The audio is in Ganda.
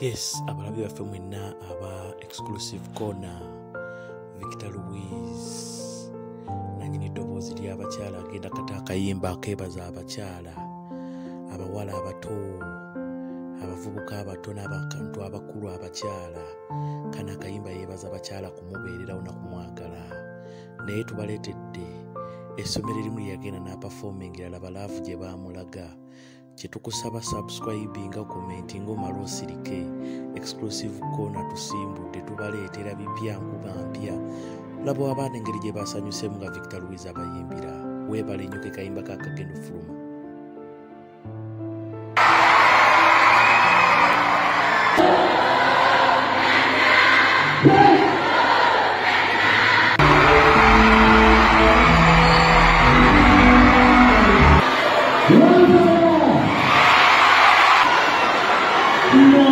yes abalabi baffe mwenna aba exclusive corner victor louis. Nanyini eddoboozi ly'abakyala agenda kata akayimba akeebaza abakyala abawala abato abavubuka abato n'abakantu abakulu abakyala. Kana akayimba yeebaza abakyala kumubeererawo nakumwagala naye tubaleetedde essomero erimu lyeyagenda n'apafomingira laba laavu gye baamulaga kyetukusaba subscribinga commentinga omala osirike. Exclusive kona tusimbudde tubaleetera bipya nkuba mpya. Laba abaana engeri gye basanyusemu nga victor louis abayimbira. Weebala enyoka ekayimba kakageno fuluma